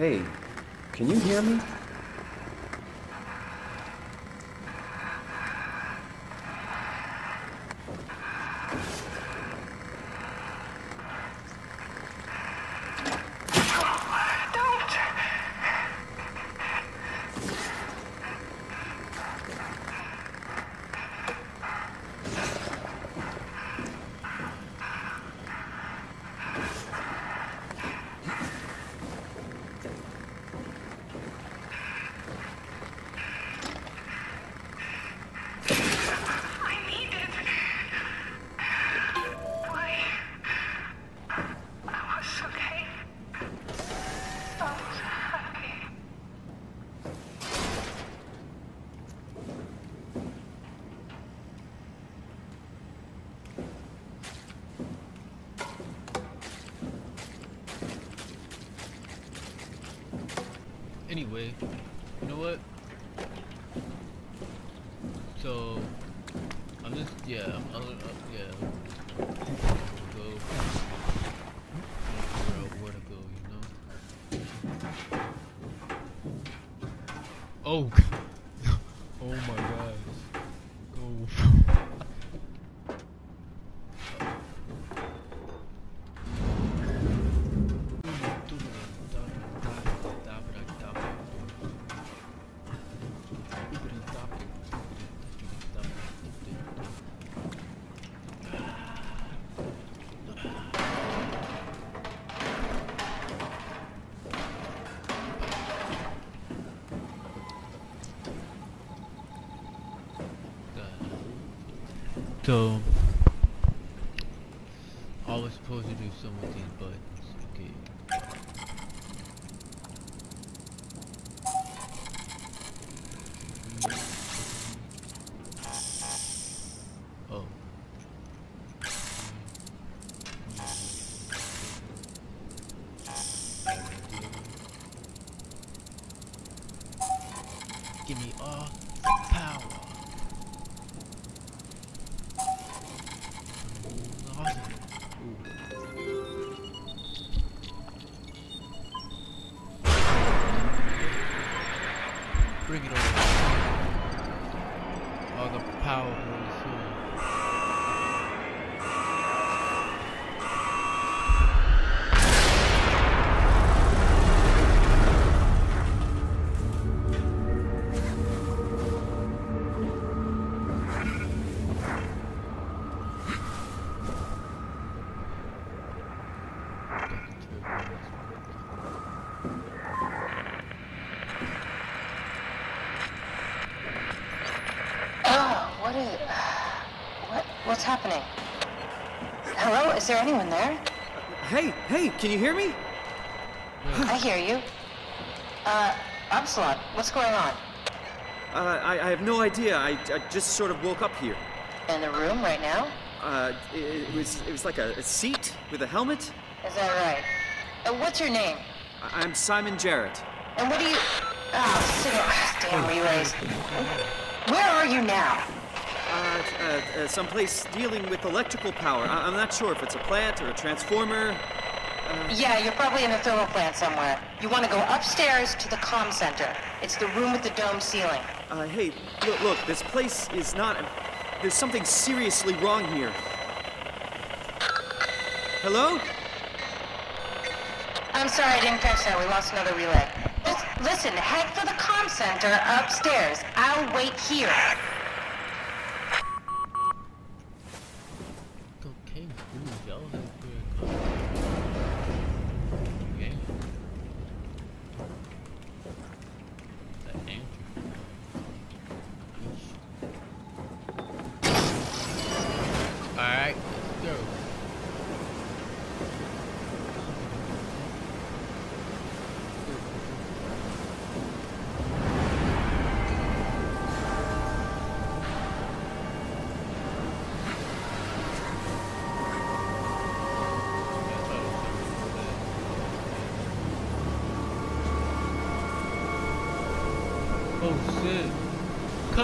Hey, can you hear me? I'm just, yeah, I'm, I'm, uh, yeah. Go. Figure out where to go, you know? Oh, oh my So, I was supposed to do some of happening? Hello, is there anyone there? Hey, hey, can you hear me? I hear you. Uh, Upsilon, what's going on? Uh, I, I have no idea. I, I just sort of woke up here. In the room right now? Uh, it, it was it was like a, a seat with a helmet. Is that right? Uh, what's your name? I, I'm Simon Jarrett. And what do you... Oh. Damn relays. Where are you now? Uh, uh, uh, someplace dealing with electrical power. I, I'm not sure if it's a plant or a transformer. Yeah, you're probably in a thermal plant somewhere. You want to go upstairs to the comm center. It's the room with the dome ceiling. Uh, hey, look, look, this place is not. There's something seriously wrong here. Hello? I'm sorry, I didn't catch that. We lost another relay. Just listen, head for the comm center upstairs. I'll wait here.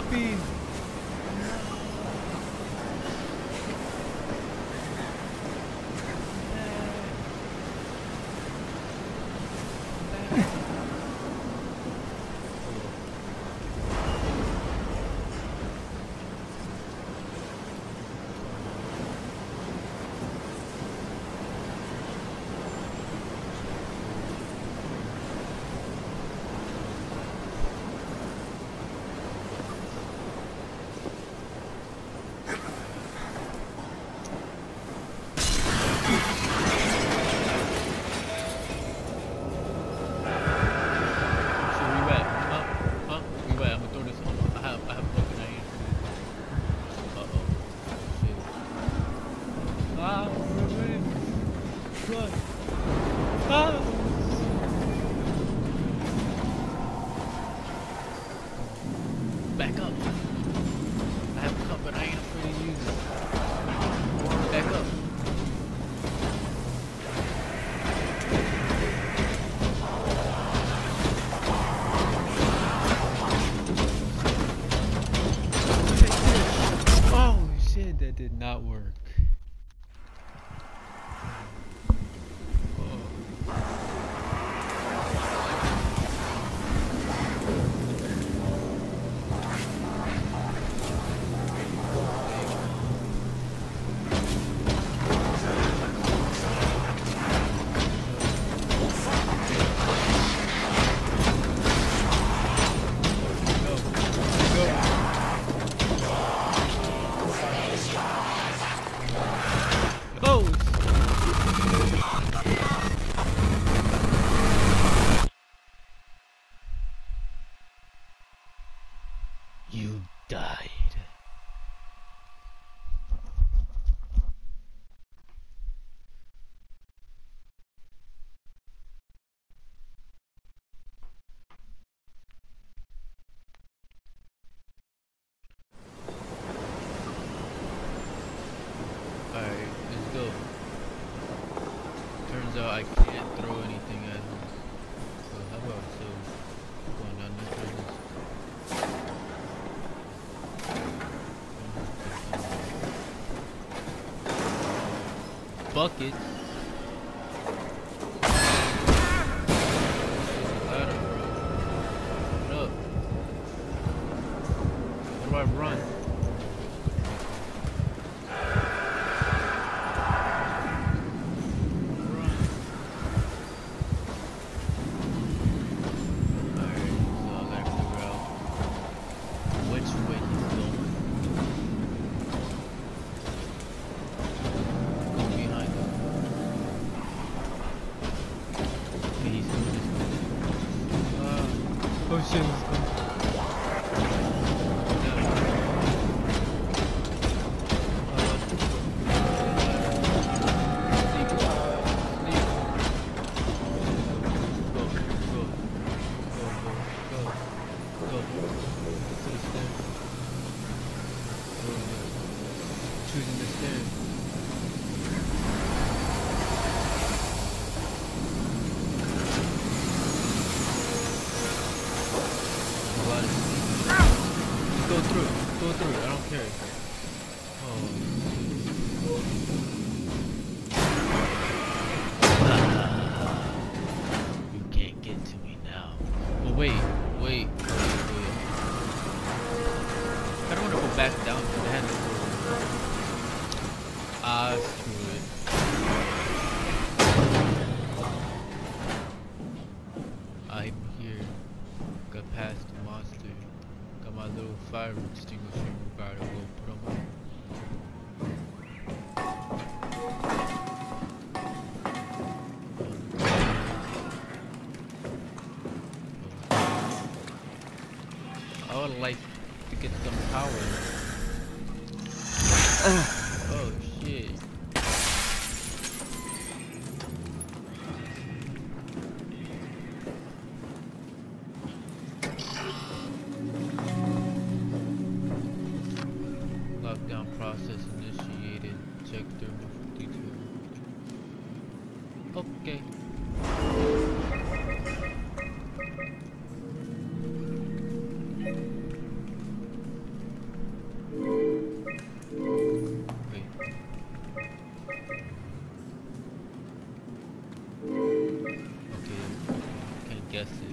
Shit. you die. buckets. James. I would like to get some power. guess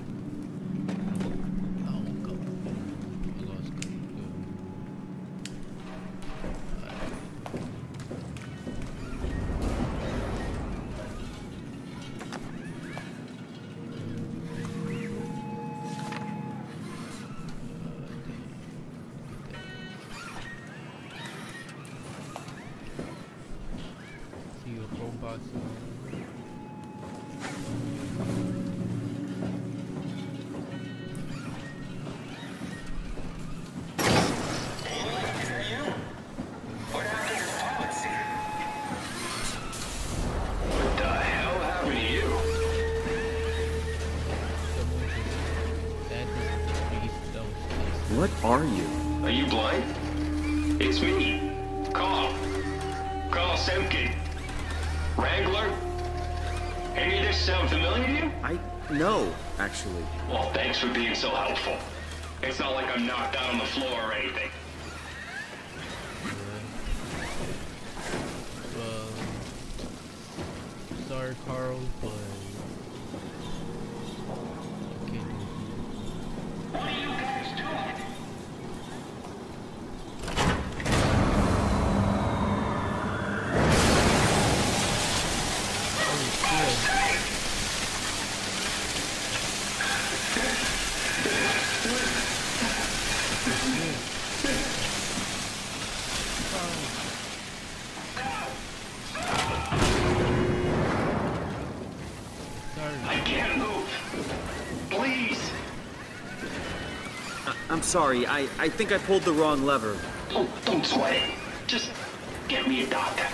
No, actually. Well, thanks for being so helpful. It's not like I'm knocked out on the floor or anything. Well, sorry, Carl, but... sorry. I, I think I pulled the wrong lever. Oh, don't sweat it. Just get me a doctor.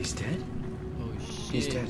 he's dead? Oh shit. He's dead.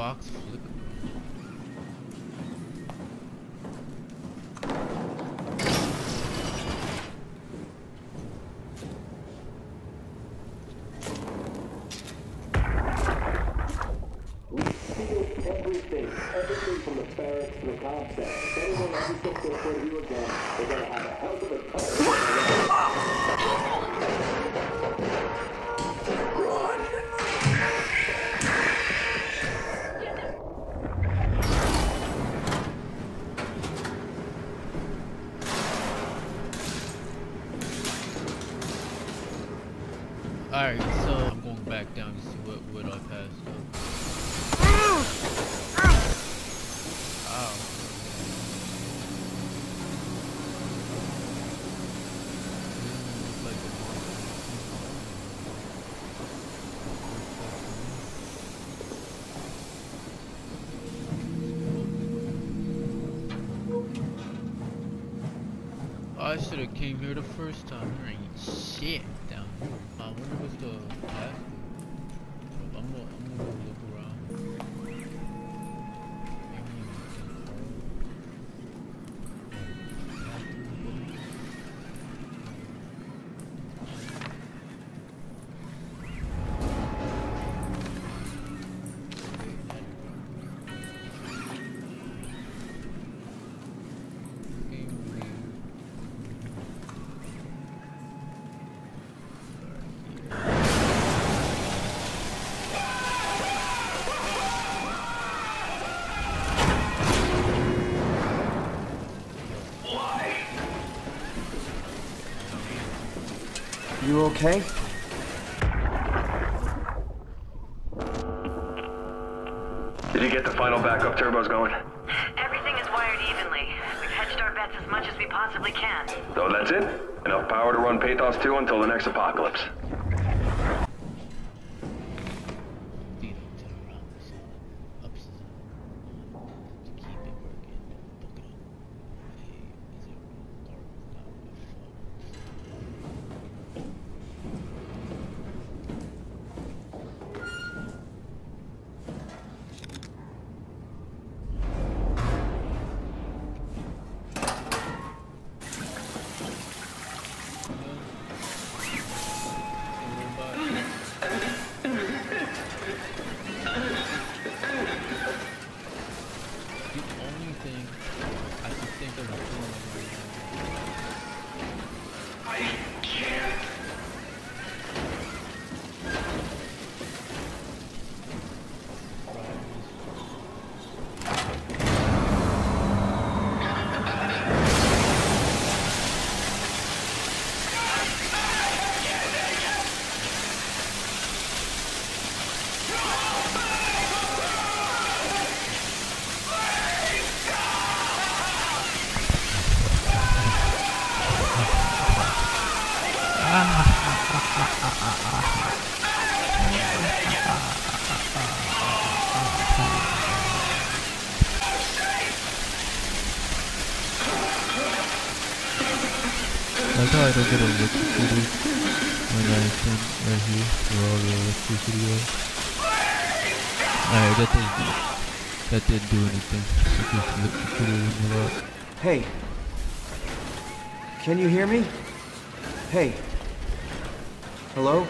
box. back down to see what, what I passed up. Ow. I should have came here the first time. Ain't shit. I where was the last You okay? Did you get the final backup turbos going? Everything is wired evenly. We've hedged our bets as much as we possibly can. So that's it? Enough power to run Pathos 2 until the next apocalypse. All the electricity is. Alright, that didn't do, that didn't do anything. It just electrocuted me a lot. Hey. Can you hear me? Hey. Hello?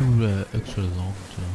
How do